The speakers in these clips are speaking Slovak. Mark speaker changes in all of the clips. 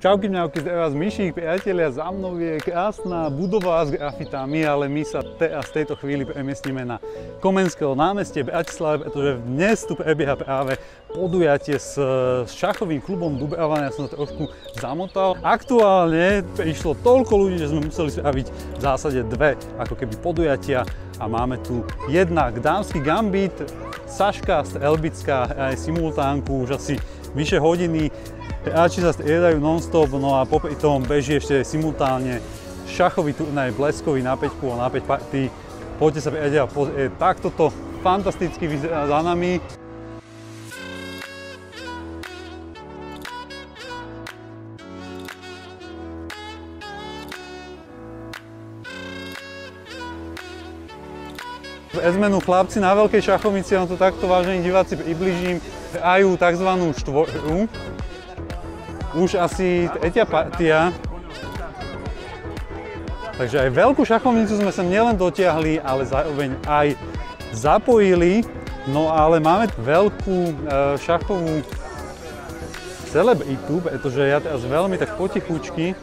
Speaker 1: Čauky mňauky z Evas Myšík, priatelia, za mnou je krásna budova s grafitami, ale my sa teraz v tejto chvíli premiestnime na Komenského námestie Bratislave, pretože dnes tu prebieha práve podujatie s šachovým klubom Dubrava, ja som to trošku zamotal. Aktuálne prišlo toľko ľudí, že sme museli spraviť v zásade dve ako keby podujatia. A máme tu jednak dámsky gambit, Saška Elbická aj simultánku už asi vyše hodiny Hráči sa striedajú non-stop, no a popri tom beží ešte simultálne šachový turnaj bleskový na 5 a na 5 partí. Poďte sa priateľa pozrieť, takto to fantasticky vyzerá za nami. Zmenu chlapci na veľkej šachovnici, vám to takto vážení diváci približím, hrajú tzv. štvoru, už asi tretia partia. Takže aj veľkú šachovnicu sme sa nielen dotiahli, ale zároveň aj zapojili. No ale máme veľkú e, šachovú celebritu, pretože ja teraz veľmi tak potichučky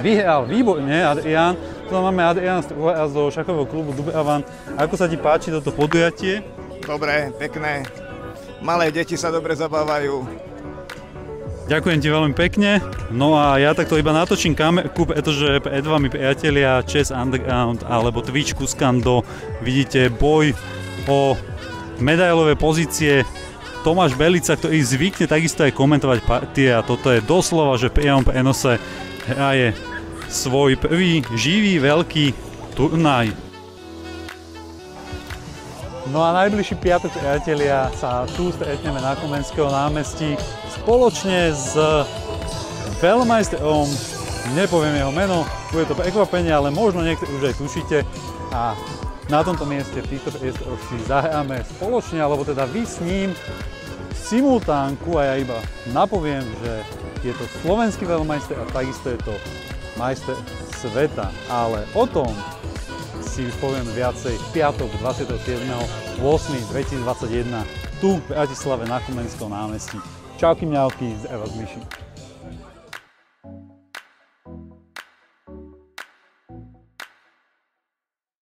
Speaker 1: vyhral výborne Adrian. Tu máme Adrian zo šachového klubu Dubravan. Ako sa ti páči toto podujatie?
Speaker 2: Dobre, pekné. Malé deti sa dobre zabávajú.
Speaker 1: Ďakujem ti veľmi pekne. No a ja takto iba natočím kamerku, pretože pred vami priatelia Chess Underground alebo Twitch Kuskando vidíte boj o medailové pozície Tomáš Belica, ktorý zvykne takisto aj komentovať partie a toto je doslova, že priamom prenose hraje svoj prvý živý veľký turnaj. No a najbližší piatok, priatelia, sa tu stretneme na Komenského námestí spoločne s veľmajstrom, nepoviem jeho meno, bude to prekvapenie, ale možno niektorí už aj tušíte. A na tomto mieste v týchto priestoroch si zahráme spoločne, alebo teda vy s ním simultánku. A ja iba napoviem, že je to slovenský veľmajster a takisto je to majster sveta, ale o tom si poviem viacej v piatok 27.8.2021 tu v Bratislave na Komenskom námestí. Čauky mňauky z Eva z Myši.